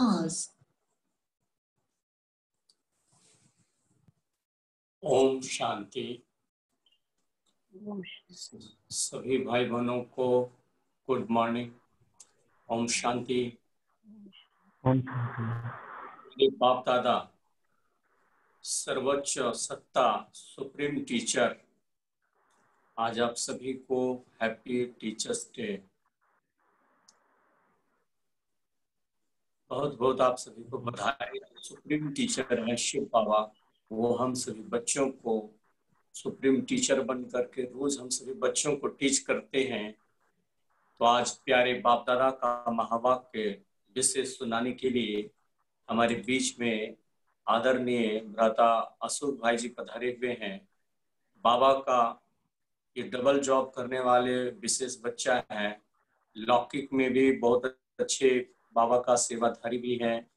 pause. Om Shanti. सभी भाई बहनों को गुड मॉर्निंग ओम शांति। ओम शांति। मेरे बाप दादा सर्वोच्च सत्ता सुप्रीम टीचर आज आप सभी को हैप्पी टीचर्स डे बहुत बहुत आप सभी को बधाई। सुप्रीम टीचर है शिव बाबा, वो हम सभी बच्चों को सुप्रीम टीचर बन करके रोज हम सभी बच्चों को टीच करते हैं। तो आज प्यारे बाप दादा का महावाक्य विशेष सुनाने के लिए हमारे बीच में आदरणीय भ्राता अशोक भाई जी पधारे हुए हैं। बाबा का ये डबल जॉब करने वाले विशेष बच्चा है। लौकिक में भी बहुत अच्छे बाबा का सेवाधारी भी है।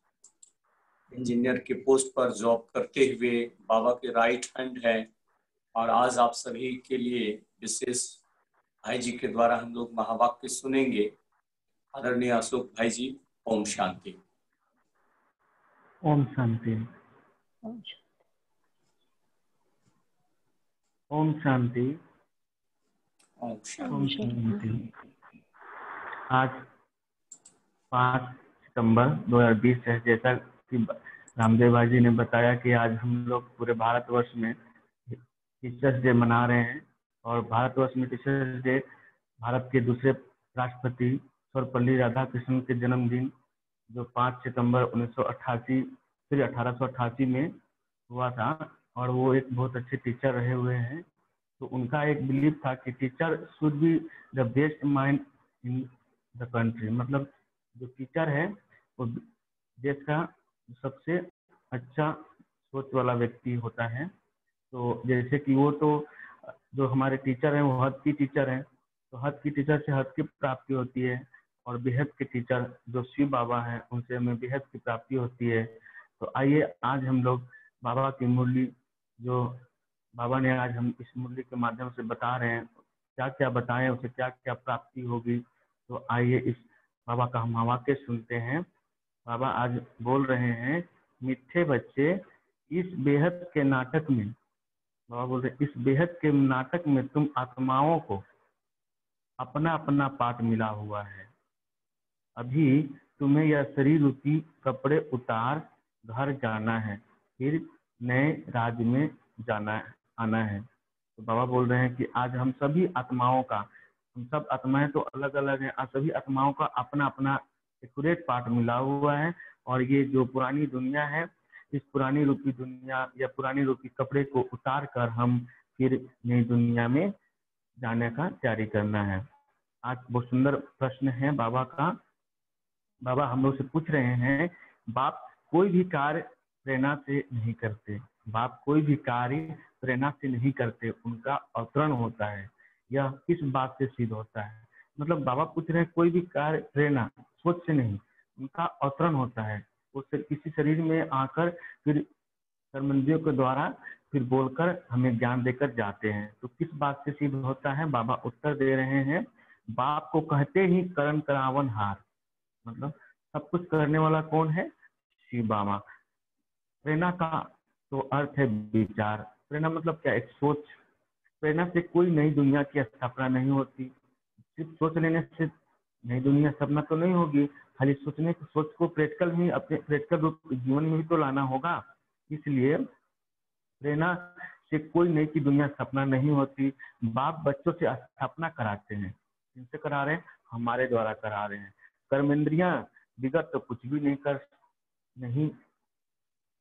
इंजीनियर के पोस्ट पर जॉब करते हुए बाबा के राइट हैंड है। और आज आप सभी के लिए विशेष भाई जी के द्वारा हम लोग महावाक्य सुनेंगे। आदरणीय अशोक भाई जी ओम शांति। ओम शांति। ओम शांति। ओम शांति। आज पाँच सितंबर 2020 है। जैसा कि रामदेव भाई जी ने बताया कि आज हम लोग पूरे भारतवर्ष में टीचर्स डे मना रहे हैं और भारतवर्ष में टीचर्स डे भारत के दूसरे राष्ट्रपति सर्वपल्ली राधाकृष्णन के जन्मदिन, जो 5 सितंबर 1988 फिर अठारह सौ अट्ठासी में हुआ था और वो एक बहुत अच्छे टीचर रहे हुए हैं। तो उनका एक बिलीव था कि teacher should be the best mind in the country मतलब जो टीचर है, वो देश का सबसे अच्छा सोच वाला व्यक्ति होता है। तो जैसे कि वो तो जो हमारे टीचर हैं, वो हद की टीचर हैं। तो हद की टीचर से हद की प्राप्ति होती है और बेहद के टीचर जो शिव बाबा हैं, उनसे हमें बेहद की प्राप्ति होती है। तो आइए, आज हम लोग बाबा की मुरली, जो बाबा ने आज हम इस मुरली के माध्यम से बता रहे हैं क्या क्या बताएँ, उसे क्या क्या प्राप्ति होगी? तो आइए इस बाबा का हम वाक्य सुनते हैं। बाबा आज बोल रहे हैं, मिठे बच्चे, इस बेहद के नाटक में, बाबा बोल रहे इस बेहद के नाटक में तुम आत्माओं को अपना अपना पाठ मिला हुआ है। अभी तुम्हें यह शरीर रूपी कपड़े उतार घर जाना है, फिर नए राज्य में जाना, आना है। तो बाबा बोल रहे हैं कि आज हम सभी आत्माओं का हम सब आत्माएँ तो अलग अलग हैं। आज सभी आत्माओं का अपना अपना एक्यूरेट पार्ट मिला हुआ है और ये जो पुरानी दुनिया है, इस पुरानी रूपी दुनिया या पुरानी रूपी कपड़े को उतार कर हम फिर नई दुनिया में जाने का तैयारी करना है। आज बहुत सुंदर प्रश्न है बाबा का। बाबा हम लोग से पूछ रहे हैं, बाप कोई भी कार्य प्रेरणा से नहीं करते। बाप कोई भी कार्य प्रेरणा से नहीं करते, उनका अवतरण होता है। यह किस बात से सिद्ध होता है? मतलब बाबा पूछ रहे हैं, कोई भी कार्य, प्रेरणा, सोच से नहीं, उनका अवतरण होता है। उससे किसी शरीर में आकर फिर कर्मंदियों के द्वारा फिर बोलकर हमें ज्ञान देकर जाते हैं। तो किस बात से सिद्ध होता है? बाबा उत्तर दे रहे हैं, बाप को कहते ही करण करावन हार। मतलब सब कुछ करने वाला कौन है? शिव बाबा। प्रेरणा का तो अर्थ है विचार। प्रेरणा मतलब क्या? एक सोच। प्रेरणा से कोई नई दुनिया की स्थापना नहीं होती। सिर्फ़ सोच लेने से नई दुनिया स्थापना तो नहीं होगी, खाली सोचने की सोच को प्रैक्टिकल ही अपने प्रैक्टिकल रूप जीवन में भी तो लाना होगा। इसलिए प्रेरणा से कोई नई की दुनिया स्थापना नहीं होती। बाप बच्चों से स्थापना कराते हैं। किनसे करा रहे हैं? हमारे द्वारा करा रहे हैं। कर्मेंद्रिया बिगड़ तो कुछ भी नहीं कर, नहीं,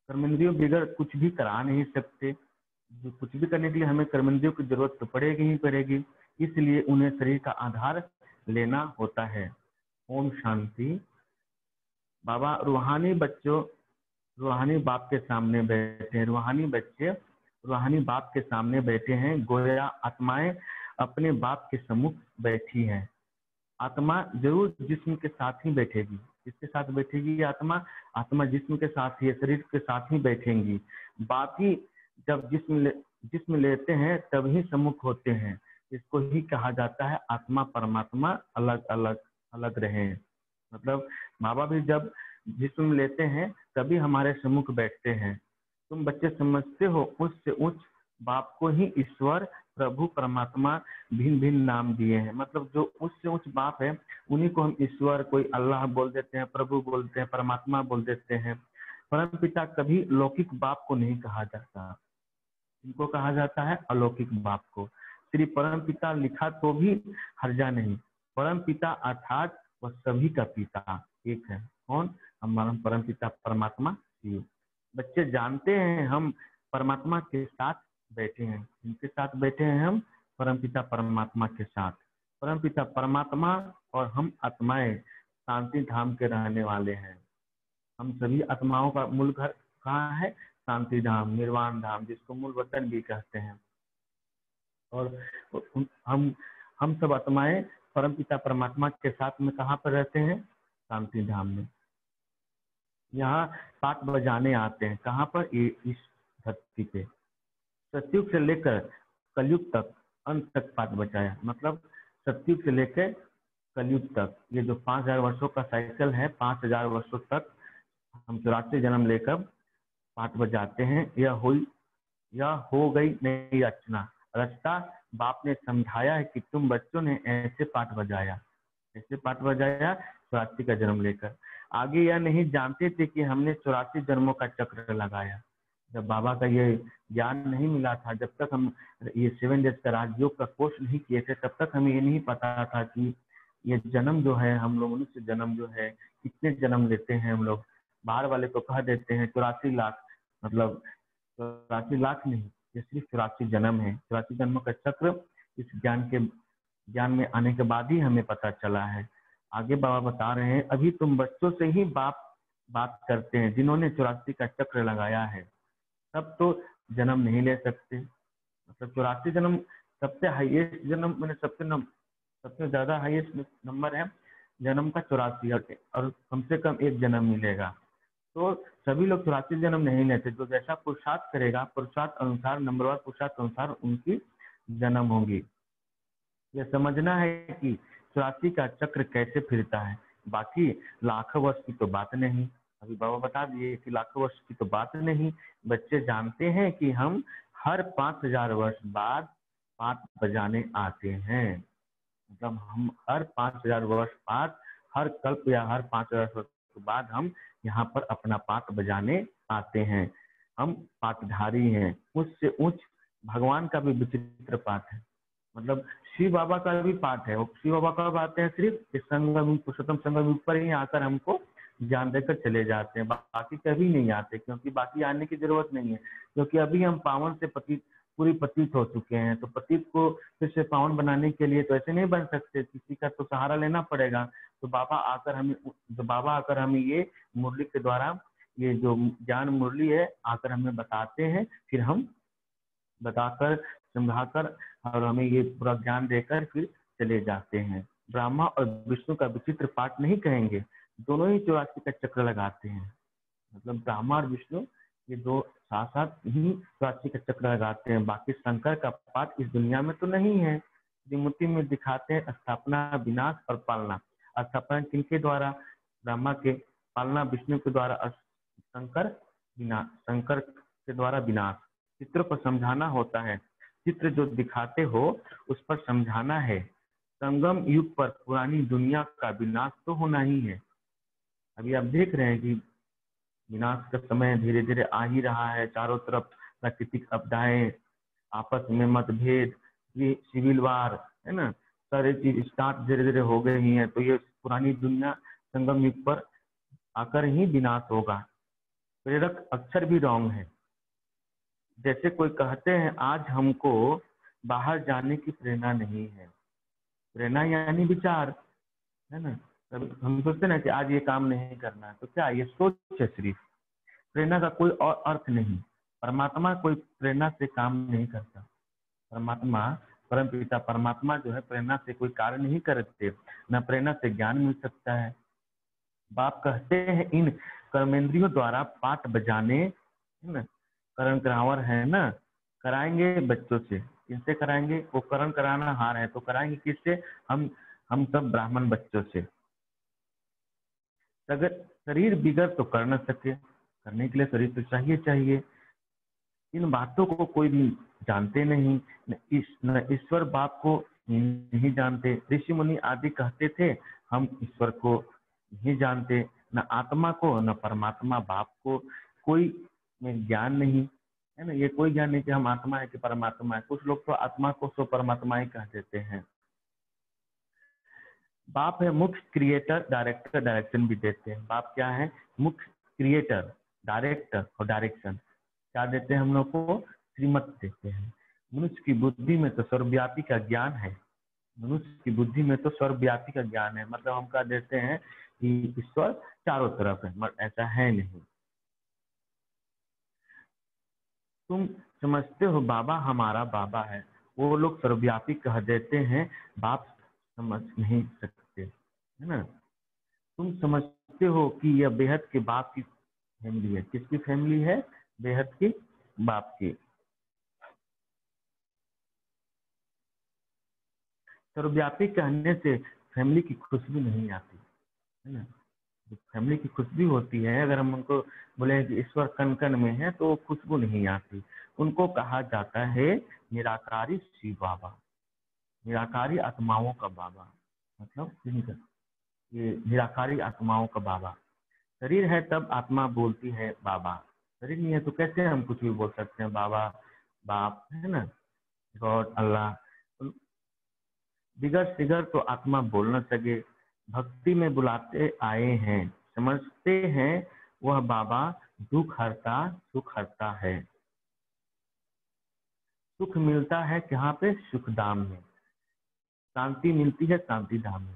कर्मेंद्रियों बिगड़ कुछ भी करा नहीं सकते। जो कुछ भी करने के लिए हमें कर्मेंद्रियों की ज़रूरत तो पड़ेगी ही पड़ेगी, इसलिए उन्हें शरीर का आधार लेना होता है। ओम शांति। बाबा रूहानी बच्चों, रूहानी बाप के सामने बैठे हैं। रूहानी बच्चे, रूहानी बाप के सामने बैठे हैं। गोया आत्माएँ अपने बाप के सम्मुख बैठी हैं। आत्मा ज़रूर जिस्म के साथ ही बैठेगी। किसके साथ बैठेगी आत्मा? आत्मा जिस्म के साथ ही, शरीर के साथ ही बैठेंगी। ही जब जिसम ले, जिस्म लेते हैं तभी सम्मुख होते हैं। इसको ही कहा जाता है आत्मा परमात्मा अलग अलग अलग रहे। मतलब बाबा भी जब जिसम लेते हैं तभी हमारे सम्मुख बैठते हैं। तुम बच्चे समझते हो उससे उच्च बाप को ही ईश्वर प्रभु परमात्मा भिन्न भिन्न नाम दिए हैं। मतलब जो उससे उच्च बाप है उन्हीं को हम ईश्वर कोई अल्लाह बोल देते हैं प्रभु बोलते हैं परमात्मा बोल देते हैं। परम पिता कभी लौकिक बाप को नहीं कहा जाता। इनको कहा जाता है अलौकिक बाप को। श्री परम पिता लिखा तो भी हर्जा नहीं परम पिता अर्थात वह सभी का पिता एक है। कौन? हमारा परम पिता परमात्मा शिव बच्चे जानते हैं हम परमात्मा के साथ बैठे हैं। इनके साथ बैठे हैं हम? परम पिता परमात्मा के साथ। परम पिता परमात्मा और हम आत्माएँ शांति धाम के रहने वाले हैं। हम सभी आत्माओं का मूल घर कहाँ है? शांति धाम, निर्वाण धाम, जिसको मूल वतन भी कहते हैं। और हम हम सब आत्माएँ परमपिता परमात्मा के साथ में कहाँ पर रहते हैं? शांति धाम में। यहाँ पाठ बजाने आते हैं। कहाँ पर? इस धरती पे। सत्युग से लेकर कलयुग तक, अंत तक पाठ बचाया मतलब सत्युग से लेकर कलयुग तक। ये जो पाँच हज़ार वर्षो का साइकिल है, पाँच हज़ार वर्षो तक हम चौरासी जन्म लेकर पाठ बजाते हैं, यह हुई, यह हो गई नई रचना। रचता बाप ने समझाया है कि तुम बच्चों ने ऐसे पाठ बजाया, ऐसे पाठ बजाया चौरासी का जन्म लेकर। आगे यह नहीं जानते थे कि हमने चौरासी जन्मों का चक्र लगाया। जब बाबा का ये ज्ञान नहीं मिला था, जब तक हम ये सेवन डेज़ का राजयोग का कोर्स नहीं किए थे, तब तक हमें ये नहीं पता था कि ये जन्म जो है, हम लोग मनुष्य जन्म जो है, कितने जन्म लेते हैं हम लोग। बाहर वाले को कह देते हैं, चौरासी लाख मतलब चौरासी लाख नहीं, ये सिर्फ़ चौरासी जन्म है। चौरासी जन्म का चक्र इस ज्ञान के, ज्ञान में आने के बाद ही हमें पता चला है। आगे बाबा बता रहे हैं, अभी तुम बच्चों से ही बाप, बात करते हैं, जिन्होंने चौरासी का चक्र लगाया है। तब तो जन्म नहीं ले सकते। मतलब चौरासी जन्म सबसे हाईएस्ट जन्म, मैंने सबसे सबसे ज़्यादा हाईएस्ट नंबर है। जन्म का चौरासी, और कम से कम एक जन्म मिलेगा। तो सभी लोग चौरासी जन्म नहीं लेते, जो जैसा पुरुषार्थ करेगा, पुरुषार्थ अनुसार नंबरवार पुरुषार्थ अनुसार उनकी जन्म होगी। यह समझना है कि चौरासी का चक्र कैसे फिरता है। बाकी लाखों वर्ष की तो बात नहीं। अभी बाबा बता दिए कि लाखों वर्ष की तो बात नहीं। बच्चे जानते हैं कि हम हर पाँच हज़ार वर्ष बाद पाठ बजाने आते हैं। मतलब हम हर पाँच हज़ार वर्ष बाद, हर कल्प या हर पाँच हज़ार वर्ष बाद हम यहाँ पर अपना पाठ बजाने आते हैं। हम पाठधारी हैं। उससे उच्च भगवान का भी विचित्र पाठ है। मतलब शिव बाबा का भी पाठ है। शिव बाबा कब आते हैं? सिर्फ़ संगम, पुरुषोत्तम संगम पर ही आकर हमको ज्ञान देकर चले जाते हैं। बाकी कभी नहीं आते क्योंकि बाकी आने की ज़रूरत नहीं है। क्योंकि अभी हम पावन से पतित पूरी पतित हो चुके हैं। तो पतित को फिर से पावन बनाने के लिए तो ऐसे नहीं बन सकते। किसी का तो सहारा लेना पड़ेगा। तो बाबा आकर हमें तो बाबा आकर हमें ये मुरली के द्वारा, ये जो ज्ञान मुरली है, आकर हमें बताते हैं। फिर हम बताकर, समझाकर और हमें ये पूरा ज्ञान देकर फिर चले जाते हैं। ब्रह्मा और विष्णु का विचित्र पाठ नहीं कहेंगे। दोनों ही चौरासी का चक्र लगाते हैं। मतलब ब्रह्मा और विष्णु, ये दो साथ साथ ही चौरासी का चक्र लगाते हैं। बाकी शंकर का पाठ इस दुनिया में तो नहीं है। विमुति में दिखाते हैं स्थापना, विनाश और पालना। स्थापना किनके द्वारा? ब्रह्मा के पालना, विष्णु के द्वारा शंकर विनाश शंकर के द्वारा विनाश। चित्र को समझाना होता है। चित्र जो दिखाते हो, उस पर समझाना है। संगम युग पर पुरानी दुनिया का विनाश तो होना ही है। अभी आप देख रहे हैं कि विनाश का समय धीरे धीरे आ ही रहा है। चारों तरफ़ प्राकृतिक आपदाएँ, आपस में मतभेद सिविल वार, है ना? सारे चीज़ स्टार्ट धीरे धीरे हो गई है तो ये पुरानी दुनिया संगम युग पर आकर ही विनाश होगा। प्रेरक अक्षर भी रॉन्ग है। जैसे कोई कहते हैं, आज हमको बाहर जाने की प्रेरणा नहीं है। प्रेरणा यानी विचार, है ना? हम सोचते ना कि आज ये काम नहीं करना है तो क्या ये सोच है सिर्फ़? प्रेरणा का कोई और अर्थ नहीं। परमात्मा कोई प्रेरणा से काम नहीं करता। परमात्मा, परम पिता परमात्मा जो है, प्रेरणा से कोई कार्य नहीं करते। न प्रेरणा से ज्ञान मिल सकता है। बाप कहते हैं, इन कर्मेंद्रियों द्वारा पाठ बजाने, है ना? करण करावर है ना? कराएँगे बच्चों से। किससे कराएँगे? वो करण कराना हार है तो कराएँगे किससे? हम हम सब ब्राह्मण बच्चों से। अगर शरीर बिगड़ तो कर न सके, करने के लिए शरीर तो चाहिए चाहिए। इन बातों को कोई भी जानते नहीं, न ईश्वर बाप को नहीं जानते। ऋषि मुनि आदि कहते थे, हम ईश्वर को नहीं जानते, न आत्मा को, न परमात्मा बाप को। कोई ज्ञान नहीं, है ना? ये कोई ज्ञान नहीं कि हम आत्मा है कि परमात्मा है। कुछ लोग तो आत्मा को सो परमात्मा ही कह देते हैं। बाप है मुख्य क्रिएटर डायरेक्टर डायरेक्शन भी देते हैं। बाप क्या है? मुख्य क्रिएटर डायरेक्टर और डायरेक्शन क्या देते हैं हम लोग को? श्रीमत देते हैं। मनुष्य की बुद्धि में तो सर्वव्यापी का ज्ञान है। मनुष्य की बुद्धि में तो सर्वव्यापी का ज्ञान है। मतलब हम कह देते हैं? कि ईश्वर चारों तरफ़ है ऐसा है नहीं। तुम समझते हो, बाबा हमारा बाबा है। वो लोग सर्वव्यापी कह देते हैं, बाप समझ नहीं सकते, है ना? तुम समझते हो कि यह बेहद के बाप की फैमिली है। किसकी फैमिली है? बेहद के बाप की। सर्वव्यापी कहने से फैमिली की खुशबू नहीं आती, है ना? जो फैमिली की खुशबू होती है, अगर हम उनको बोले कि ईश्वर कन कन में है तो खुशबू नहीं आती। उनको कहा जाता है, निराकारी शिव बाबा। निराकारी आत्माओं का बाबा। मतलब ये निराकारी आत्माओं का बाबा। शरीर है तब आत्मा बोलती है बाबा। शरीर नहीं है तो कैसे हम कुछ भी बोल सकते हैं? बाबा, बाप, है ना? गॉड, अल्लाह। बिगड़ सिगर तो आत्मा बोल न सके। भक्ति में बुलाते आए हैं, समझते हैं, वह बाबा दुख हरता, सुख हरता है। सुख मिलता है कहाँ पे? सुख धाम में। शांति मिलती है, शांति धाम में।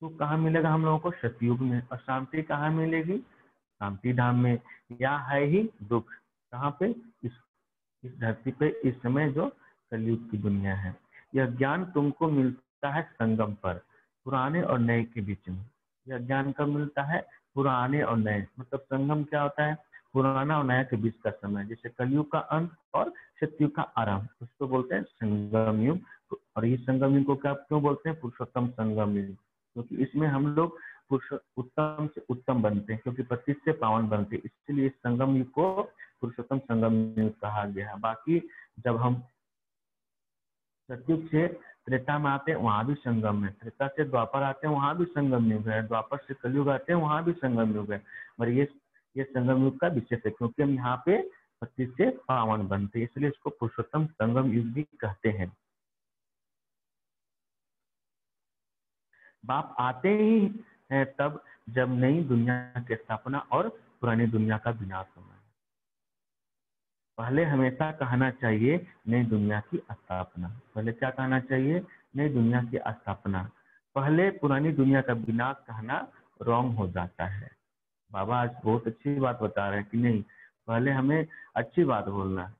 सुख कहाँ मिलेगा हम लोगों को? सतयुग में। और शांति कहाँ मिलेगी? शांति धाम में। या है ही दुख। कहाँ पे? इस इस धरती पे, इस समय जो कलयुग की दुनिया है। यह ज्ञान तुमको मिलता है संगम पर, पुराने और नए के बीच में। यह ज्ञान कब मिलता है? पुराने और नए। मतलब संगम क्या होता है? पुराना और नया के बीच का समय। जैसे कलयुग का अंत और सतयुग का आरंभ। उसको बोलते हैं संगम युग। और इस संगम युग को क्या क्यों बोलते हैं? पुरुषोत्तम संगम। युग क्योंकि इसमें हम लोग उत्तम से उत्तम बनते हैं, क्योंकि पच्चीस से पावन बनते हैं। इसलिए संगम युग को पुरुषोत्तम संगम युग कहा गया है। बाकी जब हम सतयुग से त्रेता में आते हैं, वहाँ भी संगम है। त्रेता से द्वापर आते हैं, वहाँ भी संगम युग है। द्वापर से कलयुग आते हैं, वहाँ भी संगम युग है। और ये ये संगम युग का विशेष है, क्योंकि हम यहाँ पे पच्चीस से पावन बनते हैं। इसलिए इसको पुरुषोत्तम संगम युग भी कहते हैं। बाप आते ही है तब जब नई दुनिया की स्थापना और पुरानी दुनिया का विनाश होना है। पहले हमेशा कहना चाहिए, नई दुनिया की स्थापना। पहले क्या कहना चाहिए? नई दुनिया की स्थापना। पहले पुरानी दुनिया का विनाश कहना रॉन्ग हो जाता है। बाबा आज बहुत अच्छी बात बता रहे हैं कि नहीं, पहले हमें अच्छी बात बोलना है।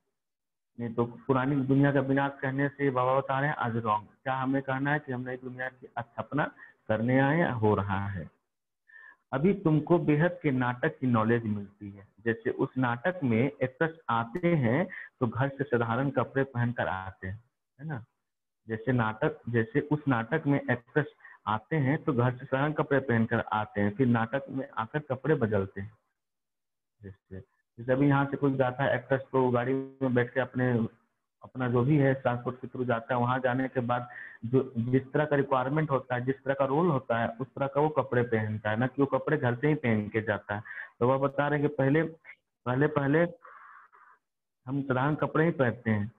नहीं तो पुरानी दुनिया का विनाश कहने से बाबा बता रहे हैं आज रॉन्ग क्या हमें कहना है कि हम नई दुनिया की स्थापना करने आए हो रहा है। अभी तुमको बेहद के नाटक की नॉलेज मिलती है। जैसे उस नाटक में एक्ट्रेस आते हैं तो घर से साधारण कपड़े पहनकर आते हैं, है ना? जैसे नाटक, जैसे उस नाटक में एक्ट्रेस आते हैं तो घर से साधारण कपड़े पहनकर आते हैं, फिर नाटक में आकर कपड़े बदलते हैं। जैसे जैसे अभी यहाँ से कोई जाता है एक्ट्रेस तो गाड़ी में बैठ के अपने अपना जो भी है ट्रांसपोर्ट के थ्रू जाता है, वहाँ जाने के बाद जो, जिस तरह का रिक्वायरमेंट होता है, जिस तरह का रोल होता है, उस तरह का वो कपड़े पहनता है। ना कि वो कपड़े घर से ही पहन के जाता है। तो वह बता रहे हैं कि पहले पहले पहले हम साधारण कपड़े ही पहनते हैं।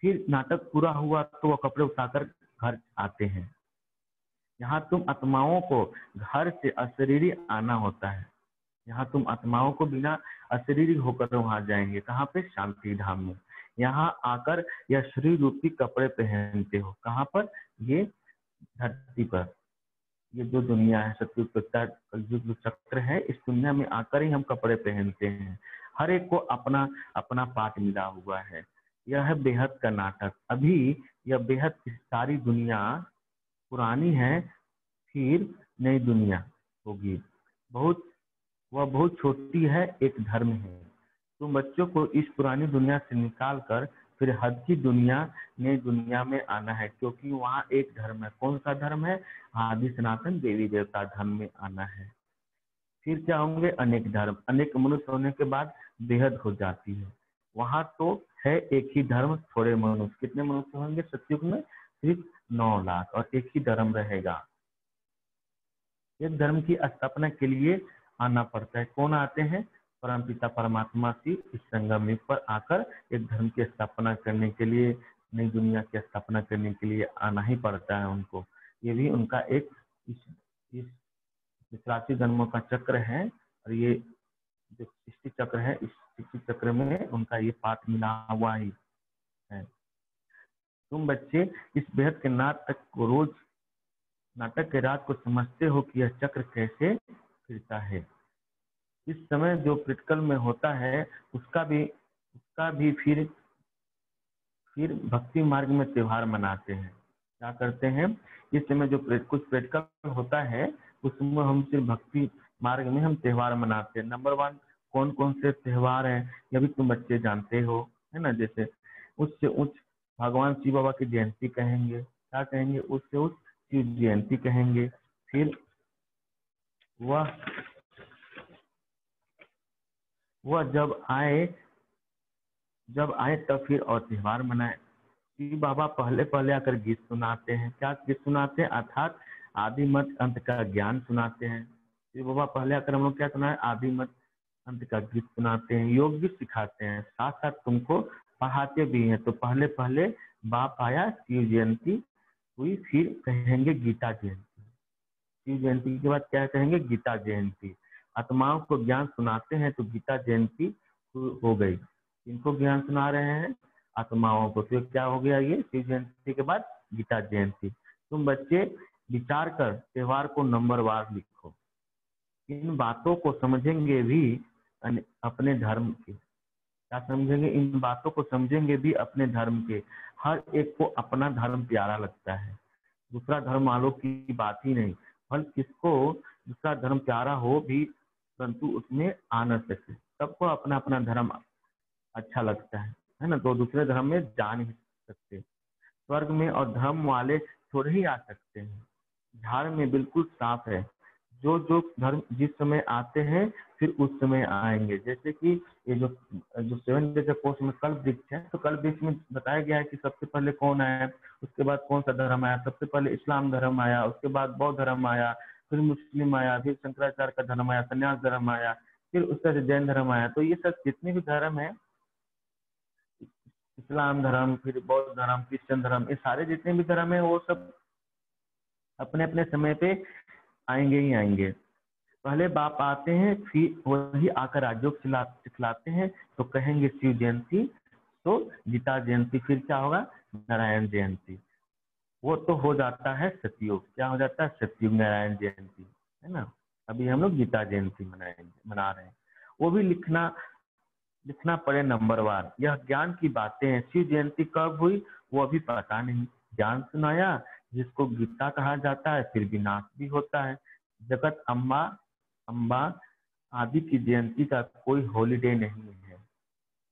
फिर नाटक पूरा हुआ तो वह कपड़े उठाकर घर आते हैं। यहाँ तुम आत्माओं को घर से अशरीरी आना होता है। यहाँ तुम आत्माओं को बिना अशरीरी होकर वहाँ जाएँगे। कहाँ पे? शांति धाम में। यहाँ आकर यह श्री रूपी कपड़े पहनते हो, कहाँ पर? ये धरती पर। ये जो दुनिया है सत्युग जो चक्र है, इस दुनिया में आकर ही हम कपड़े पहनते हैं। हर एक को अपना अपना पाठ मिला हुआ है। यह है बेहद का नाटक। अभी यह बेहद सारी दुनिया पुरानी है, फिर नई दुनिया होगी। बहुत, वह बहुत छोटी है, एक धर्म है। तुम बच्चों को इस पुरानी दुनिया से निकाल कर फिर हद की दुनिया, नई दुनिया में आना है, क्योंकि वहाँ एक धर्म है। कौन सा धर्म है? आदि सनातन देवी देवता धर्म में आना है। फिर क्या होंगे? अनेक धर्म। अनेक मनुष्य होने के बाद बेहद हो जाती है। वहाँ तो है एक ही धर्म, थोड़े मनुष्य। कितने मनुष्य होंगे सत्युग में? सिर्फ़ नौ लाख। और एक ही धर्म रहेगा। एक धर्म की स्थापना के लिए आना पड़ता है। कौन आते हैं? परम पिता परमात्मा की इस संगम पर आकर एक धर्म की स्थापना करने के लिए, नई दुनिया की स्थापना करने के लिए आना ही पड़ता है उनको। ये भी उनका एक इस इस राशि जन्मों का चक्र है और ये जो सृष्टि चक्र है, इस सृष्टि चक्र में उनका ये पाठ मिला हुआ ही है। तुम बच्चे, इस बेहद के नाटक को रोज, नाटक के रात को समझते हो कि यह चक्र कैसे फिरता है? इस समय जो प्रैक्टिकल में होता है, उसका भी उसका भी फिर फिर भक्ति मार्ग में त्योहार मनाते हैं। क्या करते हैं? इस समय जो कुछ प्रैक्टिकल होता है, उसमें हम सिर्फ़ भक्ति मार्ग में हम त्योहार मनाते हैं। नंबर वन कौन कौन से त्योहार हैं, ये भी तुम बच्चे जानते हो, है ना? जैसे उच्च उच्च भगवान शिव बाबा की जयंती कहेंगे, क्या कहेंगे? उससे उच्च शिव जयंती कहेंगे। फिर वह वह जब आए जब आए तब फिर और त्योहार मनाए। शिव बाबा पहले पहले आकर गीत सुनाते हैं। क्या गीत सुनाते हैं? अर्थात आदि मत अंत का ज्ञान सुनाते हैं। शिव बाबा पहले आकर हम लोग क्या सुनाए? आदि मत अंत का गीत सुनाते हैं। योग भी सिखाते हैं। साथ साथ तुमको पढ़ाते भी हैं। तो पहले पहले बाप आया, शिव जयंती हुई, फिर कहेंगे गीता जयंती। शिव जयंती के बाद क्या कहेंगे? गीता जयंती। आत्माओं को ज्ञान सुनाते हैं तो गीता जयंती हो गई। इनको ज्ञान सुना रहे हैं आत्माओं को। तो क्या हो गया ये? शिव जयंती के बाद गीता जयंती। तुम बच्चे, विचार कर, त्योहार को नंबर वार लिखो। इन बातों को समझेंगे भी अपने धर्म के। क्या समझेंगे? इन बातों को समझेंगे भी अपने धर्म के। हर एक को अपना धर्म प्यारा लगता है। दूसरा धर्म वालों की बात ही नहीं। फल किसको दूसरा धर्म प्यारा हो भी परंतु उसमें आ न सके सबको अपना अपना धर्म अच्छा लगता है है ना? तो दूसरे धर्म में जा नहीं सकते। स्वर्ग में और धर्म वाले थोड़े ही आ सकते हैं। झाड़ में बिल्कुल साफ़ है। जो जो धर्म जिस समय आते हैं, फिर उस समय आएँगे। जैसे कि ये जो जो सेवन डे के कोर्स में कल वृक्ष है तो कल वृक्ष में बताया गया है कि सबसे पहले कौन आया? उसके बाद कौन सा धर्म आया? सबसे पहले इस्लाम धर्म आया, उसके बाद बौद्ध धर्म आया फिर मुस्लिम आया फिर शंकराचार्य का धर्म आया, संन्यास धर्म आया, फिर उसका जैन धर्म आया तो ये सब जितने भी धर्म है, इस्लाम धर्म, फिर बौद्ध धर्म, क्रिश्चियन धर्म, ये सारे जितने भी धर्म है, वो सब अपने अपने समय पे आएँगे ही आएँगे। पहले बाप आते हैं, फिर वही आकर राजयोग सिखलाते हैं तो कहेंगे शिव जयंती तो गीता जयंती, फिर क्या होगा? नारायण जयंती। वो तो हो जाता है सतयुग। क्या हो जाता है? सतयुग नारायण जयंती, है ना? अभी हम लोग गीता जयंती मनाएँगे मना रहे हैं। वो भी लिखना लिखना पड़े नंबरवार यह ज्ञान की बातें हैं। शिव जयंती कब हुई? वो अभी पता नहीं। ज्ञान सुनाया, जिसको गीता कहा जाता है, फिर विनाश भी होता है। जगत अम्बा अम्बा आदि की जयंती का कोई हॉलीडे नहीं है।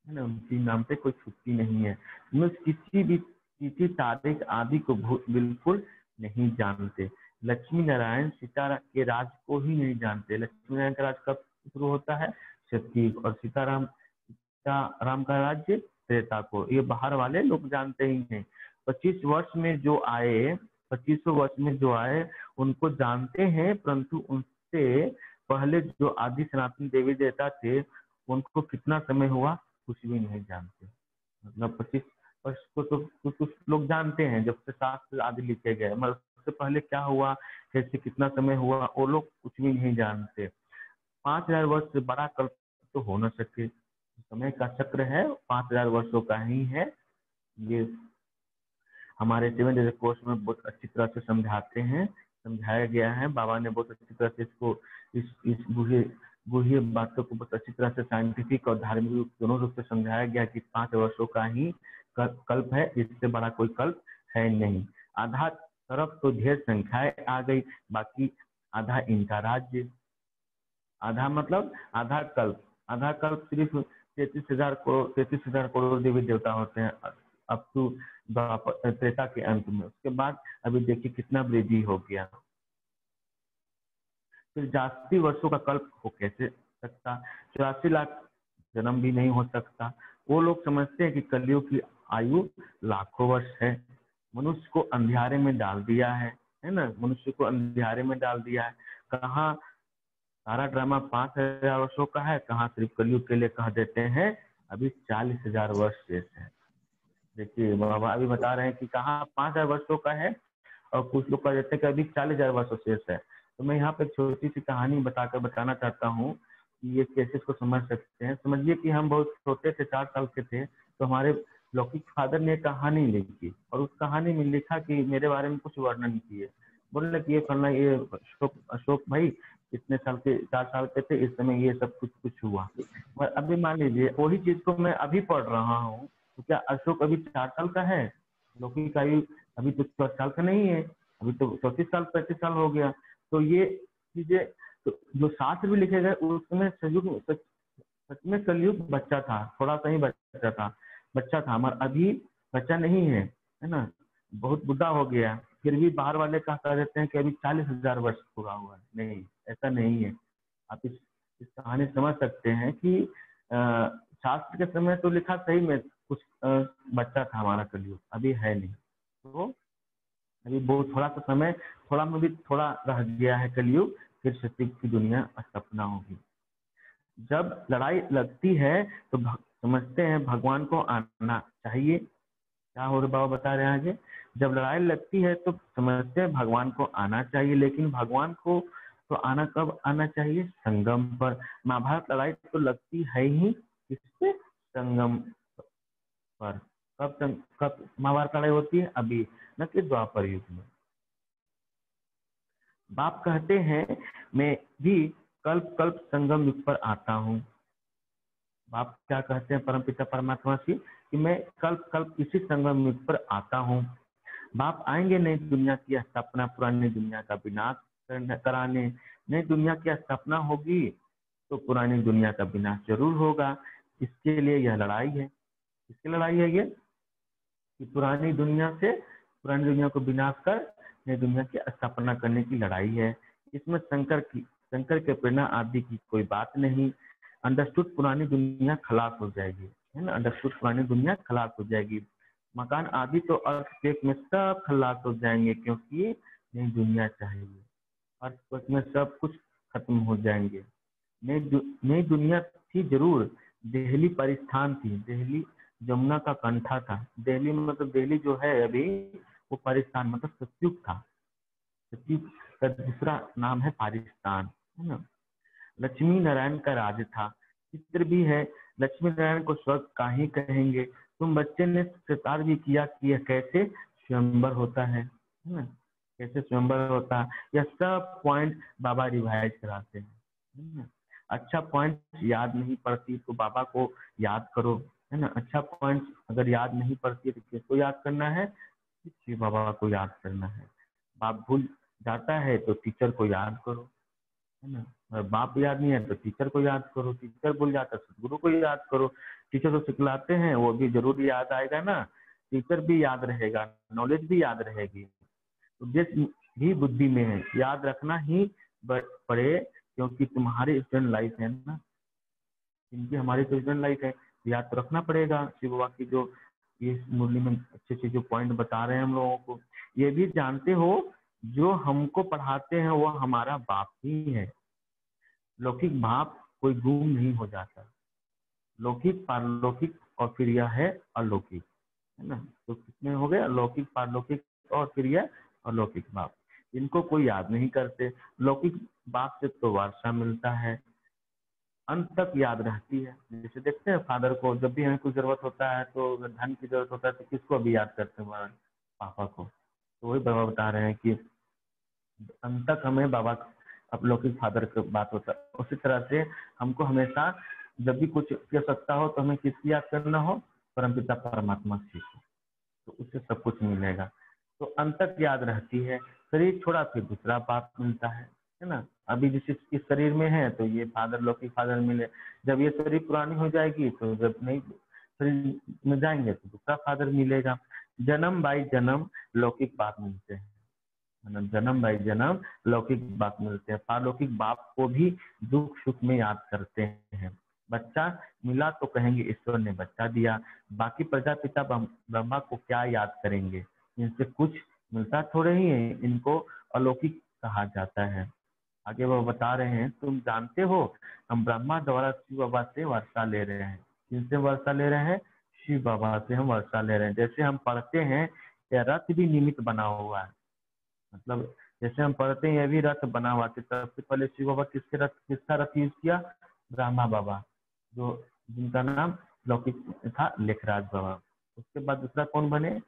ना? उनकी नाम पे कोई छुट्टी नहीं है। किसी भी तिथि तारीख आदि को बिल्कुल नहीं जानते। लक्ष्मी नारायण सीता के राज को ही नहीं जानते। लक्ष्मी नारायण का राज कब शुरू होता है? सतीक और सीताराम सीताराम का राज्य त्रेता को। ये बाहर वाले लोग जानते ही नहीं पच्चीस वर्ष में जो आए, पच्चीसों वर्ष में जो आए, उनको जानते हैं, परंतु उनसे पहले जो आदि सनातन देवी देवता थे, उनको कितना समय हुआ? कुछ भी नहीं जानते। मतलब पच्चीस को तो कुछ कुछ लोग जानते हैं जब से शास्त्र आदि लिखे गए मगर उससे पहले क्या हुआ, कैसे कितना समय हुआ, वो लोग कुछ भी नहीं जानते। पाँच हज़ार वर्ष से बड़ा कल्प तो हो न सके। समय का चक्र है, पाँच हज़ार वर्षों का ही है। ये हमारे सेवन डेज़ कोर्स में बहुत अच्छी तरह से समझाते हैं, समझाया गया है। बाबा ने बहुत अच्छी तरह से इसको, इस इस गुहे गुहे बातों को बहुत अच्छी तरह से साइंटिफिक और धार्मिक दोनों रूप से समझाया गया कि पाँच वर्षों का ही कल्प है, इससे बड़ा कोई कल्प है नहीं। आधा तरफ़ तो ढेर संख्याएँ आ गई, बाकी आधा इनका राज्य। आधा मतलब आधा कल्प। आधा कल्प सिर्फ़ तैतीस हज़ार करोड़ तैतीस हज़ार करोड़ देवी देवता होते हैं, अब टू त्रेता के अंत में। उसके बाद अभी देखिए कितना वृद्धि हो गया। फिर जास्ती वर्षों का कल्प हो कैसे सकता? चौरासी लाख जन्म भी नहीं हो सकता। वो लोग समझते हैं कि कलयुग की आयु लाखों वर्ष है। मनुष्य को अंधियारे में डाल दिया है है ना? मनुष्य को अंधियारे में डाल दिया है। कहा सारा ड्रामा पाँच हज़ार वर्षों का है, कहा सिर्फ़ कलयुग के लिए कह देते हैं, अभी चालीस हज़ार वर्ष शेष है। देखिए, बाबा अभी बता रहे हैं कि कहा पाँच हज़ार वर्षों का है और कुछ लोग कह देते हैं कि अभी चालीस हज़ार वर्षों शेष है। तो मैं यहाँ पे छोटी सी कहानी बताकर बताना चाहता हूँ कि ये केसेस को समझ सकते हैं। समझिए कि हम बहुत छोटे थे, चार साल के थे तो हमारे लौकिक फादर ने कहानी लिखी और उस कहानी में लिखा कि मेरे बारे में कुछ वर्णन किए। बोलने कि ये फलना, ये अशोक अशोक भाई इतने साल के, चार साल के थे, इस समय ये सब कुछ कुछ हुआ। और अभी मान लीजिए, वही चीज़ को मैं अभी पढ़ रहा हूँ तो क्या अशोक अभी चार साल का है? लौकिक आयु अभी तो चार साल का नहीं है, अभी तो चौतीस साल, पैंतीस साल हो गया। तो ये चीज़ें तो जो शास्त्र भी लिखे गए, उसमें सयुग सच में कलयुग बच्चा था, थोड़ा सा ही बच्चा था। बच्चा था हमारा अभी बच्चा नहीं है है ना? बहुत बुढ़ा हो गया फिर भी बाहर वाले कहा कह देते हैं कि अभी चालीस हज़ार वर्ष पूरा हुआ है। नहीं ऐसा नहीं है। आप इस, इस कहानी समझ सकते हैं कि शास्त्र के समय तो लिखा सही में कुछ आ, बच्चा था हमारा कलयुग अभी है नहीं। तो अभी बहुत थोड़ा सा समय थोड़ा में भी थोड़ा रह गया है कलयुग फिर सत्य की दुनिया स्थापना होगी। जब लड़ाई लगती है तो समझते हैं, भगवान को आना चाहिए। क्या हो रहा बाबा बता रहे हैं आगे? जब लड़ाई लगती है तो समझते हैं भगवान को आना चाहिए, लेकिन भगवान को तो आना कब आना चाहिए? संगम पर। महाभारत लड़ाई तो लगती है ही। किससे? संगम पर। कब कब महाभारत लड़ाई होती है? अभी, न कि द्वापर युग में। बाप कहते हैं, मैं भी कल्प कल्प संगम युग पर आता हूँ। बाप क्या कहते हैं परम पिता परमात्मा से कि मैं कल्प कल्प इसी संगम युग पर आता हूँ। बाप आएँगे नई दुनिया की स्थापना पुरानी दुनिया का विनाश कराने नई दुनिया की स्थापना होगी तो पुरानी दुनिया का विनाश ज़रूर होगा। इसके लिए यह लड़ाई है। किसकी लड़ाई है ये? कि पुरानी दुनिया से पुरानी दुनिया को विनाश कर नई दुनिया की स्थापना करने की लड़ाई है। इसमें शंकर की शंकर के प्रेरणा आदि की कोई बात नहीं। अंडरस्टूड पुरानी दुनिया खलास हो जाएगी है ना? अंडरस्टूड पुरानी दुनिया खलास हो जाएगी। मकान आदि तो अर्थक्वेक में सब खलास हो जाएँगे क्योंकि नई दुनिया चाहिए अर्थक्वेक में सब कुछ खत्म हो जाएँगे। नई दु, नई दुनिया थी ज़रूर दिल्ली परिस्थान थी। दिल्ली जमुना का कंठा था। दिल्ली में मतलब दिल्ली जो है अभी वो परिस्थान मतलब सत्युग था। सत्युग का दूसरा नाम है पाकिस्तान है ना? लक्ष्मी नारायण का राज था। चित्र भी है। लक्ष्मी नारायण को स्वर्ग का ही कहेंगे? तुम बच्चे ने प्रचार भी किया कि यह कैसे स्वयंबर होता है ना? कैसे स्वयंबर होता है? यह सब पॉइंट बाबा रिवाइज कराते हैं अच्छा पॉइंट याद नहीं पड़ती तो बाबा को याद करो, है ना? अच्छा पॉइंट अगर याद नहीं पड़ती तो किसको याद करना है? शिव बाबा को याद करना है? बाप भूल जाता है तो टीचर को याद करो, है ना? बाप याद नहीं है तो टीचर को याद करो टीचर भूल जाता है, सदगुरु को याद करो। टीचर तो सिखलाते हैं, वो भी ज़रूर याद आएगा ना। टीचर भी याद रहेगा नॉलेज भी याद रहेगी। तो जिस भी बुद्धि में है, याद रखना ही पड़े, क्योंकि तुम्हारी स्टूडेंट लाइफ है ना। इनकी हमारी तो स्टूडेंट लाइफ है, याद तो रखना पड़ेगा। शिव बाबा की जो ये मुरली में अच्छे अच्छे जो पॉइंट बता रहे हैं हम लोगों को, ये भी जानते हो, जो हमको पढ़ाते हैं, वो हमारा बाप ही है। लौकिक बाप कोई गुम नहीं हो जाता। लौकिक, पारलौकिक और फिर यह है अलौकिक, है ना? तो कितने हो गए? लौकिक पारलौकिक और फिर यह अलौकिक बाप इनको कोई याद नहीं करते। लौकिक बाप से तो वारसा मिलता है। अंत तक याद रहती है। जैसे देखते हैं, फादर को जब भी हमें कुछ ज़रूरत होता है तो धन की ज़रूरत होता है तो किसको अभी याद करते हैं पापा को। तो वही बाबा बता रहे हैं कि अंत तक हमें बाबा अब लौकिक फादर की बात होता है। उसी तरह से हमको हमेशा जब भी कुछ की आवश्यकता हो तो हमें किसकी याद करना हो? परम पिता परमात्मा की तो उससे सब कुछ मिलेगा। तो अंत तक याद रहती है। शरीर छोड़ा फिर दूसरा बाप मिलता है है ना? अभी जिस इस शरीर में है तो ये फादर, लौकिक फादर मिले। जब ये शरीर पुरानी हो जाएगी तो जब नहीं, शरीर में जाएँगे तो दूसरा फादर मिलेगा। जन्म बाई जन्म लौकिक बाप मिलते हैं। जन्म बाई जन्म, लौकिक बाप मिलते हैं। पारलौकिक बाप को भी दुख, सुख में याद करते हैं। बच्चा मिला तो कहेंगे, ईश्वर ने बच्चा दिया। बाकी प्रजापिता ब्रह्मा को क्या याद करेंगे? इनसे कुछ मिलता थोड़े ही है, इनको अलौकिक कहा जाता है। आगे वो बता रहे हैं, तुम जानते हो, हम ब्रह्मा द्वारा शिव बाबा से वर्षा ले रहे हैं। किनसे वर्षा ले रहे हैं? शिव बाबा से हम वर्षा ले रहे हैं। जैसे हम पढ़ते हैं रथ भी निमित्त बना हुआ है। मतलब जैसे हम पढ़ते हैं भी रथ बना हुआ है सबसे पहले शिव बाबा किसके रथ, किसका रथ यूज़ किया? ब्रह्मा बाबा, जो, जिनका नाम लौकिक था लेखराज बाबा। उसके बाद दूसरा कौन बने?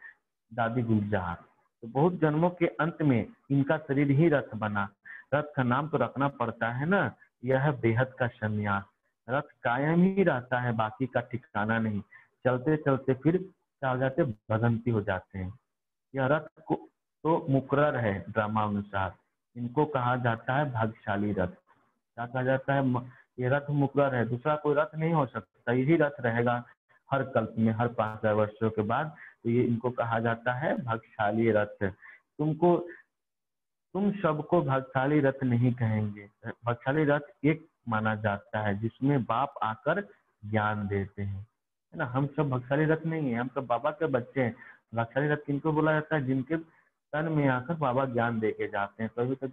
दादी गुलजहार। तो बहुत जन्मों के अंत में इनका शरीर ही रथ बना। रथ का नाम तो रखना पड़ता है ना? यह बेहद का संन्यास। रथ कायम ही रहता है, बाकी का ठिकाना नहीं। चलते चलते फिर क्या हो जाते भगंती हो जाते हैं। यह रथ को तो मुकरर है ड्रामा अनुसार इनको कहा जाता है भाग्यशाली रथ। क्या कहा जाता है? ये रथ मुकरर है। दूसरा, कोई रथ नहीं हो सकता। यही रथ रहेगा हर कल्प में, हर पाँच हज़ार वर्षों के बाद। तो ये इनको कहा जाता है भाग्यशाली रथ। तुमको, तुम सबको भाग्यशाली रथ नहीं कहेंगे। भाग्यशाली रथ एक माना जाता है, जिसमें बाप आकर ज्ञान देते हैं। है ना? हम सब भाग्यशाली रथ नहीं है। हम सब बाबा के बच्चे हैं। भाग्यशाली रथ किनको बोला जाता है? जिनके तन में आकर बाबा ज्ञान दे के जाते हैं तभी तो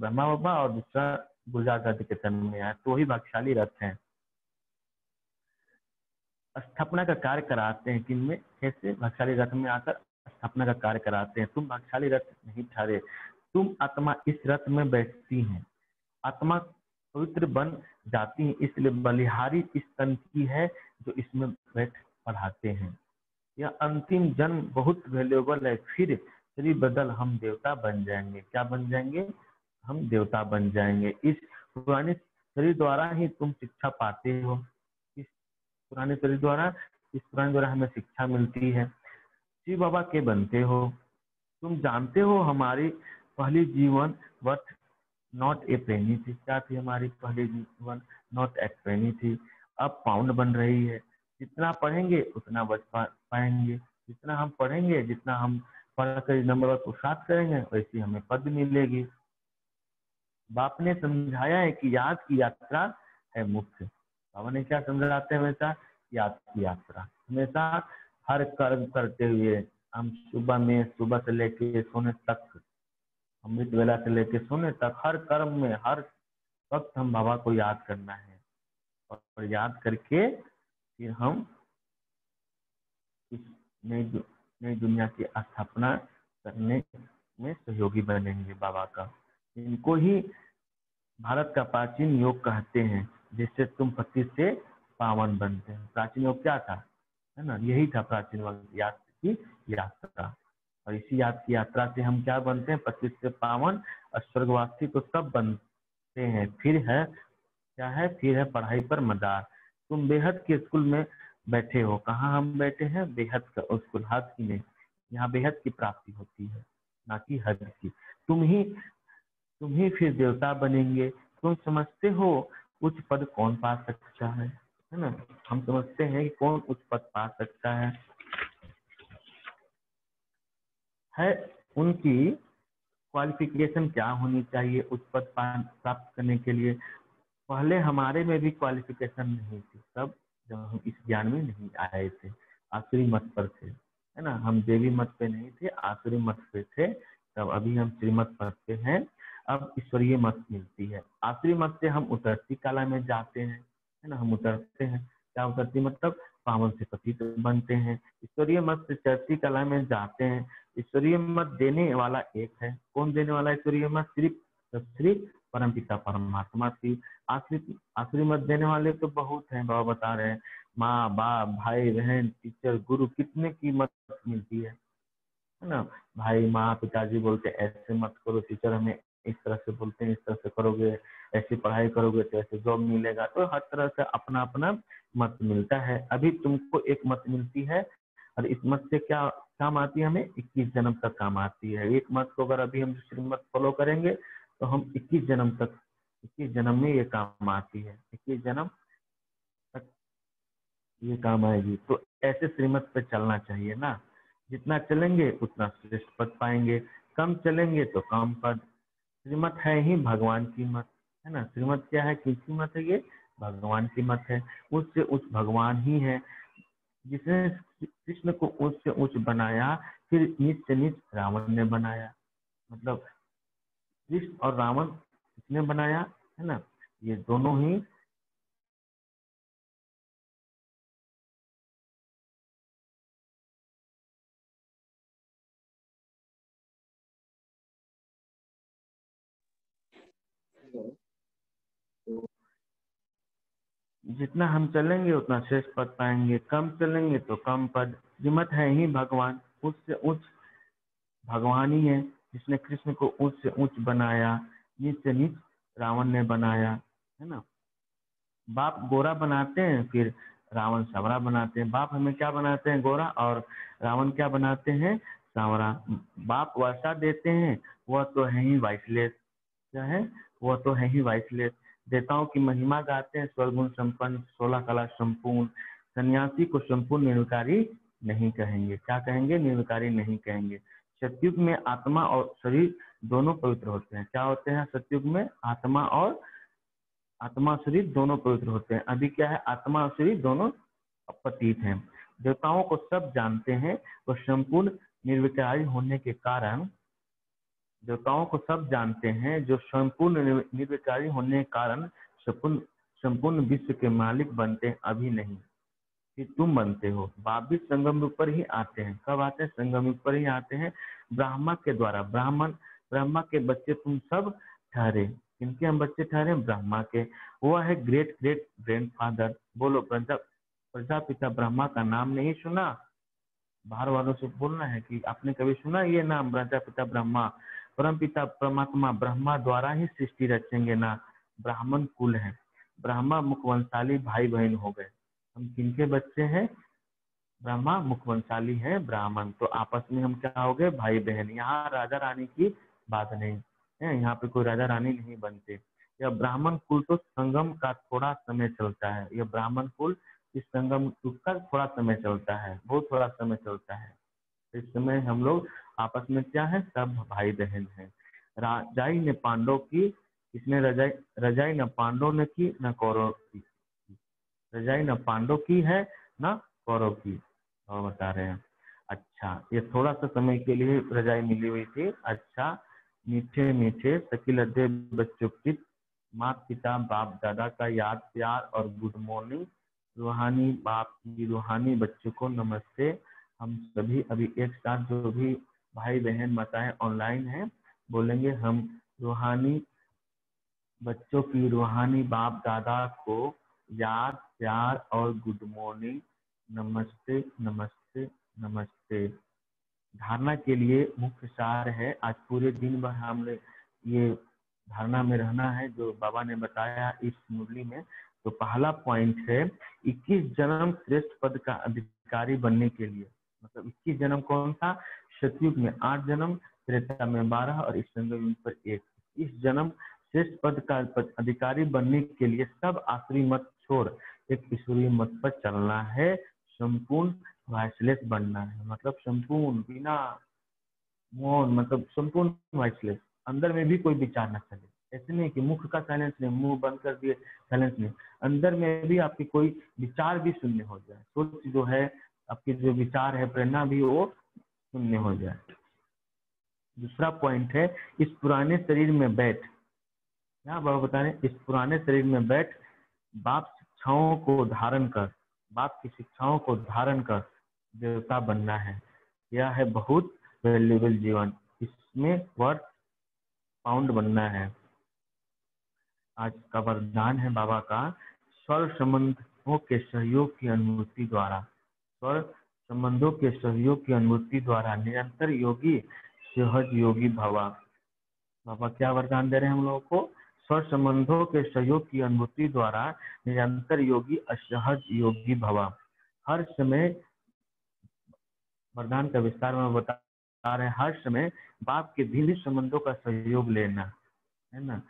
ब्रह्मा बाबा और दूसरा गुजरात राज्य के तन में आए तो ही भाग्यशाली रथ है। स्थापना का कार्य कराते हैं किनमें कैसे? भाग्यशाली रथ में आकर स्थापना का कार्य कराते हैं। तुम भाग्यशाली रथ नहीं ठहरे तुम आत्मा इस रथ में बैठती हैं। आत्मा पवित्र बन जाती है, इसलिए बलिहारी इस तन की है जो इसमें बैठ पढ़ाते हैं। यह अंतिम जन्म बहुत वैल्यूबल है, फिर शरीर बदल हम देवता बन जाएँगे। क्या बन जाएँगे? हम देवता बन जाएँगे। इस पुराने शरीर द्वारा ही तुम शिक्षा पाते हो। इस पुराने शरीर द्वारा, इस पुराने द्वारा हमें शिक्षा मिलती है। शिव बाबा के बनते हो। तुम जानते हो हमारी पहली जीवन वर्थ नॉट ए पेनी थी। क्या थी हमारी पहली जीवन नॉट ए पेनी थी? अब पाउंड बन रही है। जितना पढ़ेंगे, उतना बच पाएँगे। जितना हम पढ़ेंगे, जितना हम पढ़कर नंबर पुरुषार्थ करेंगे, वैसी हमें पद मिलेगी। बाप ने समझाया है कि याद की यात्रा है मुख्य। बाबा ने क्या समझाते हैं हमेशा? याद की यात्रा। हमेशा हर कर्म करते हुए, हम सुबह में, सुबह से लेके सोने तक अमृत वेला से लेके सोने तक, हर कर्म में, हर वक्त हम बाबा को याद करना है। और याद करके फिर हम इस नई दुनिया की स्थापना करने में सहयोगी बनेंगे बाबा का। इनको ही भारत का प्राचीन योग कहते हैं, जिससे तुम पति से पावन बनते हैं। प्राचीन योग क्या था? है ना? यही था प्राचीन यात्रा की यात्रा। और इसी याद की यात्रा से हम क्या बनते हैं? पच्चीस से पावन, और स्वर्गवासी तो सब बनते हैं। फिर है, क्या है? फिर है पढ़ाई पर मदार। तुम बेहद के स्कूल में बैठे हो, कहाँ हम बैठे हैं? बेहद का स्कूल हद की नहीं यहाँ बेहद की प्राप्ति होती है, ना कि हद की। तुम ही तुम ही फिर देवता बनेंगे। तुम समझते हो उच्च पद कौन पा सकता है है ना? हम समझते हैं कि कौन उच्च पद पा सकता है। है उनकी क्वालिफिकेशन क्या होनी चाहिए उच्च पद प्राप्त करने के लिए? पहले हमारे में भी क्वालिफिकेशन नहीं थी। तब जब हम इस ज्ञान में नहीं आए थे। आसुरी मत पर थे, है ना? हम देवी मत पे नहीं थे, आसुरी मत पे थे। तब अभी हम श्रीमत पद पे हैं। अब ईश्वरीय मत मिलती है। आसुरी मत से हम उतरती कला में जाते हैं, है ना? हम उतरते हैं। क्या उतरती? मतलब पावन से पतित बनते हैं। ईश्वरीय मत से चर्ची कला में जाते हैं। ईश्वरीय मत देने वाला एक है। कौन देने वाला ईश्वरीय मत सिर्फ़ श्री परम पिता परमात्मा की आश्री मत देने वाले तो बहुत हैं, बाबा बता रहे हैं। माँ, बाप, भाई, बहन टीचर गुरु, कितने की मत मिलती है ना? भाई, माँ, पिताजी बोलते ऐसे मत करो टीचर हमें इस तरह से बोलते हैं, इस तरह से करोगे, ऐसी पढ़ाई करोगे तो ऐसे जॉब मिलेगा। तो हर तरह से अपना अपना मत मिलता है। अभी तुमको एक मत मिलती है, और इस मत से क्या, काम आती है हमें? इक्कीस जन्म तक काम आती है। एक मत को अगर अभी हम श्रीमत फॉलो करेंगे तो हम इक्कीस जन्म तक, इक्कीस जन्म में ये काम आती है। इक्कीस जन्म तक ये काम आएगी। तो ऐसे श्रीमत पे चलना चाहिए ना। जितना चलेंगे, उतना श्रेष्ठ पद पाएँगे। कम चलेंगे तो कम पद। श्रीमत है ही भगवान की मत, है ना? श्रीमत क्या है? किसकी मत है ये? भगवान की मत है। उससे उच्च भगवान ही है। जिसने कृष्ण को उच्च से उच्च बनाया, फिर नीच से नीच रावण ने बनाया। मतलब कृष्ण और रावण किसने बनाया, है ना? ये दोनों ही जितना हम चलेंगे, उतना शेष पद पाएँगे। कम चलेंगे तो कम पद। जिमत है ही भगवान। उच्च से उच्च भगवान ही है। जिसने कृष्ण को ऊंच से ऊंच बनाया नीच से नीच रावण ने बनाया, है ना? बाप गोरा बनाते हैं, फिर रावण सावरा बनाते हैं। बाप हमें क्या बनाते हैं गोरा? और रावण क्या बनाते हैं? सावरा। बाप वर्षा देते हैं, वह तो है ही वाइसलेस क्या है? वह तो है ही वाइसलेस देवताओं की महिमा गाते हैं, स्वर्गुण संपन्न, सोलह कला संपूर्ण। सन्यासी को संपूर्ण निर्विकारी नहीं कहेंगे। क्या कहेंगे? निर्विकारी नहीं कहेंगे। सत्युग में आत्मा और शरीर दोनों पवित्र होते हैं। क्या होते हैं सत्युग में? आत्मा और आत्मा शरीर दोनों पवित्र होते हैं। अभी क्या है? आत्मा और शरीर दोनों पतीत हैं। देवताओं को सब जानते हैं। वो संपूर्ण निर्विकारी होने के कारण देवताओं को सब जानते हैं। जो संपूर्ण निर्विकारी होने के कारण संपूर्ण संपूर्ण विश्व के मालिक बनते हैं। अभी नहीं। कि तुम बनते हो। बाप भी संगम ऊपर ही आते हैं। कब आते हैं? संगम ऊपर ही आते हैं। ब्राह्मण के द्वारा। ब्राह्मण ब्रह्मा के बच्चे तुम सब ठहरे। किनके हम बच्चे ठहरे? ब्रह्मा के। वो है ग्रेट ग्रेट ग्रैंड फादर बोलो, प्रजा, प्रजापिता ब्रह्मा का नाम नहीं सुना? बाहर वालों से बोलना है कि आपने कभी सुना ये नाम, प्रजापिता ब्रह्मा परम पिता परमात्मा ब्रह्मा द्वारा ही सृष्टि रचेंगे ना? ब्राह्मण कुल है। ब्रह्मा मुखवंशाली भाई बहन हो गए। हम किनके बच्चे हैं? ब्रह्मा मुखवंशाली है, ब्राह्मण। तो आपस में हम क्या हो गए? भाई बहन यहाँ राजा रानी की बात नहीं है, यहाँ पे कोई राजा रानी नहीं बनते। यह ब्राह्मण कुल तो संगम का थोड़ा समय चलता है। यह ब्राह्मण कुल इस संगम का थोड़ा समय चलता है, बहुत थोड़ा समय चलता है। इस समय हम लोग आपस में क्या है? सब भाई बहन है। राजाई ने पांडव की इसने रजाई रजाई न पांडव ने की, न कौरव की। रजाई न पांडव की है, न कौरव की और बता रहे हैं। अच्छा ये थोड़ा सा समय के लिए रजाई मिली हुई थी। अच्छा मीठे मीठे शकील अध्य बच्चों की माता पिता, बाप दादा का याद, प्यार और गुड मॉर्निंग। रूहानी, बाप की रूहानी बच्चों को नमस्ते। हम सभी अभी एक साथ जो भी भाई बहन माताएँ ऑनलाइन हैं, बोलेंगे हम रूहानी बच्चों की रूहानी बाप दादा को याद प्यार और गुड मॉर्निंग नमस्ते नमस्ते नमस्ते। धारणा के लिए मुख्य सार है, आज पूरे दिन भर हमने ये धारणा में रहना है, जो बाबा ने बताया इस मुरली में। तो पहला पॉइंट है 21 जन्म श्रेष्ठ पद का अधिकारी बनने के लिए। मतलब इक्कीस जन्म कौन था? सतयुग में आठ जन्म, त्रेता में बारह और इस संगम पर एक। इस जन्म श्रेष्ठ पद का अधिकारी बनने के लिए सब आसुरी मत छोड़, एक ईश्वरीय मत पर चलना है, संपूर्ण वाइसलेस बनना है। मतलब संपूर्ण, बिना मौन मतलब संपूर्ण वाइसलेस, अंदर में भी कोई विचार न चले। ऐसे नहीं कि मुख का साइलेंस नहीं, मुँह बंद कर दिए साइलेंस नहीं। अंदर में भी आपके कोई विचार भी शून्य हो जाए। सोच जो है, आपके जो विचार है, प्रेरणा भी वो शून्य हो जाए। दूसरा पॉइंट है, इस पुराने शरीर में बैठ क्या बाबा बता रहे इस पुराने शरीर में बैठ, बाप शिक्षाओं को धारण कर, बाप की शिक्षाओं को धारण कर, देवता बनना है। यह है बहुत वैल्यूबल जीवन। इसमें वर्थ पाउंड बनना है। आज का वरदान है बाबा का स्वर संबंधों के सहयोग की अनुभूति द्वारा। स्वर संबंधों के सहयोग की अनुभूति द्वारा निरंतर योगी, सहज योगी भवा बाबा क्या वरदान दे रहे हैं हम लोगों को? संबंधों के सहयोग की अनुभूति द्वारा निरंतर योगी असहज योगी भवा। हर समय वरदान का विस्तार में बता रहे हर समय बाप के विभिन्न संबंधों का सहयोग लेना, है ना?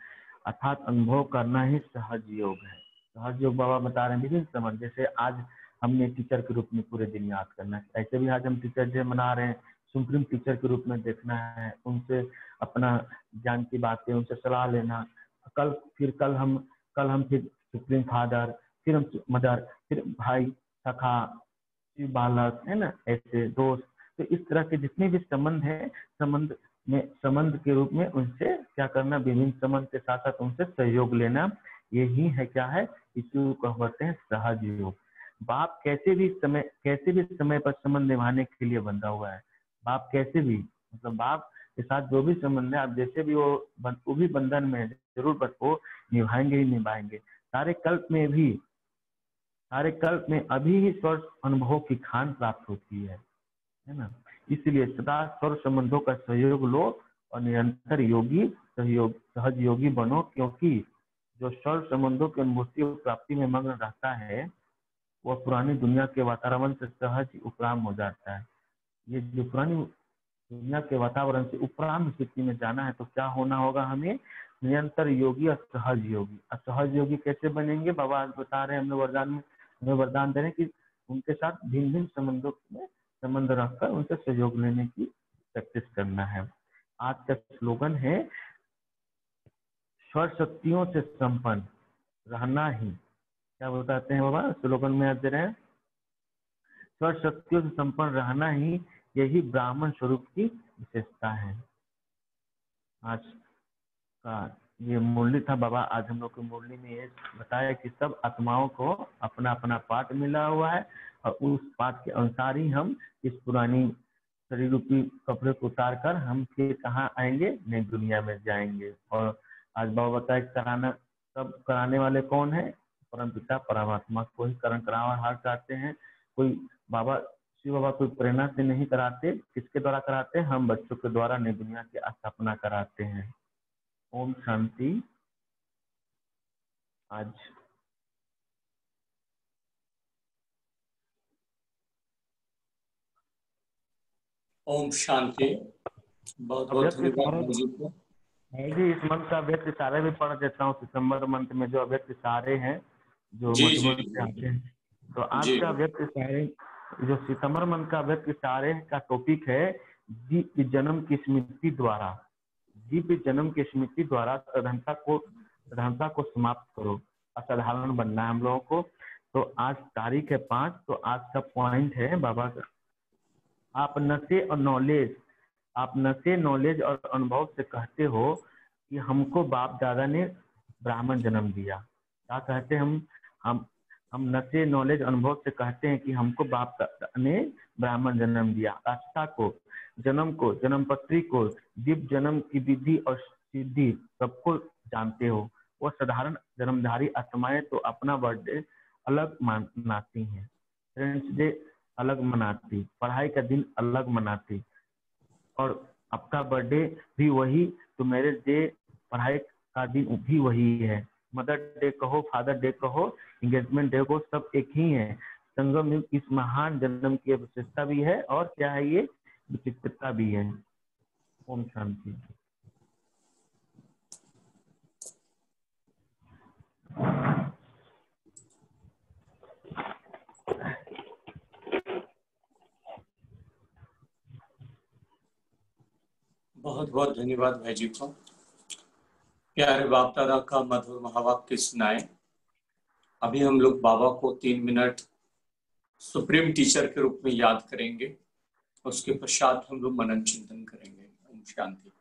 अर्थात अनुभव करना ही सहज योग है। सहज योग बाबा बता रहे हैं, विभिन्न संबंध, जैसे आज हमने टीचर के रूप में पूरे दिन याद करना है। ऐसे भी आज हम टीचर डे मना रहे हैं, सुप्रीम टीचर के रूप में देखना है, उनसे अपना ज्ञान की बातें, उनसे सलाह लेना कल, फिर कल हम कल हम फिर सुप्रीम फादर, फिर हम मदर, फिर भाई, सखा, फिर बालक, है ना, ऐसे दोस्त। तो इस तरह के जितने भी संबंध है, संबंध में, संबंध के रूप में उनसे क्या करना, विभिन्न संबंध के साथ साथ उनसे सहयोग लेना, यही है क्या है, इसी को कहते हैं सहज योग। बाप कैसे भी समय, कैसे भी समय पर संबंध निभाने के लिए बंधा हुआ है। बाप कैसे भी मतलब बाप के साथ जो भी संबंध है आप जैसे भी वो वो भी बंधन में ज़रूर बस वो निभाएँगे ही निभाएँगे। सारे कल्प में भी, सारे कल्प में अभी ही स्वर अनुभव की खान प्राप्त होती है है ना? इसलिए सदा स्वर संबंधों का सहयोग लो और निरंतर योगी, सहयोग, सहज योगी बनो, क्योंकि जो स्वर संबंधों की अनुभूति प्राप्ति में मग्न रहता है, वह पुरानी दुनिया के वातावरण से सहज उपराम हो जाता है। ये जो पुरानी दुनिया के वातावरण से उपरांत स्थिति में जाना है तो क्या होना होगा हमें? निरंतर योगी और सहज योगी। असहज योगी कैसे बनेंगे? बाबा आज बता रहे हैं हमने वरदान में, हमें वरदान दे रहे हैं कि उनके साथ भिन्न भिन्न संबंधों में संबंध रखकर उनसे सहयोग लेने की प्रैक्टिस करना है। आज का स्लोगन है, स्वर शक्तियों से संपन्न रहना ही। क्या बताते हैं बाबा? स्लोगन में आज दे रहे हैं, स्वर शक्तियों से संपन्न रहना ही यही ब्राह्मण स्वरूप की विशेषता है। आज का ये मुरली था, बाबा, आज हम लोग की मुरली में ये बताया कि सब आत्माओं को अपना अपना पाठ मिला हुआ है और उस पाठ के अनुसार ही हम इस पुरानी शरीर रूपी कपड़े को उतार कर हम फिर कहाँ आएँगे? नई दुनिया में जाएँगे। और आज बाबा बताया कराना, सब कराने वाले कौन है? परम पिता परमात्मा को ही करण करावा हार चाहते हैं, कोई बाबा शिव बाबा कोई प्रेरणा से नहीं कराते किसके द्वारा कराते हैं? हम बच्चों के द्वारा नई दुनिया की स्थापना कराते हैं। ओम शांति। आज ओम शांति। बहुत बहुत धन्यवाद मैं इस मंथ का व्यक्त सारे भी पढ़ देता हूँ। सितंबर मंथ में जो अव्यक्त सारे हैं जो आते हैं तो आज का व्यक्त सारे जो सितंबर मंथ का व्यक्त सारे का टॉपिक है जीव जन्म की स्मृति द्वारा जीव जन्म की स्मृति द्वारा साधारणता को साधारणता को समाप्त करो। असाधारण बनना है हम लोगों को। तो आज तारीख है पाँच तो आज का पॉइंट है बाबा का। आप नशे और नॉलेज आप नशे नॉलेज और अनुभव से कहते हो कि हमको बाप दादा ने ब्राह्मण जन्म दिया। क्या कहते हम? हम हम नशे नॉलेज अनुभव से कहते हैं कि हमको बाप ने ब्राह्मण जन्म दिया। आस्था को, जन्म को, जन्म पत्री को, दिव्य जन्म की विधि और सिद्धि सबको जानते हो। वो साधारण जन्मधारी आत्माएँ तो अपना बर्थडे अलग मनाती हैं। फ्रेंड्स डे अलग मनाती, पढ़ाई का दिन अलग मनाती। और आपका बर्थडे भी वही तो मेरे डे पढ़ाई का दिन भी वही है। मदर डे कहो, फादर डे कहो इंगेजमेंट डे को सब एक ही है। संगम युग इस महान जन्म की विशेषता भी है और क्या है ये? विचित्रता भी है। ओम शांति। बहुत बहुत धन्यवाद भाई जी को। प्यारे बाप दादा का मधुर महावाक्य सुनाए? अभी हम लोग बाबा को तीन मिनट सुप्रीम टीचर के रूप में याद करेंगे, उसके पश्चात हम लोग मनन चिंतन करेंगे। ओम शांति।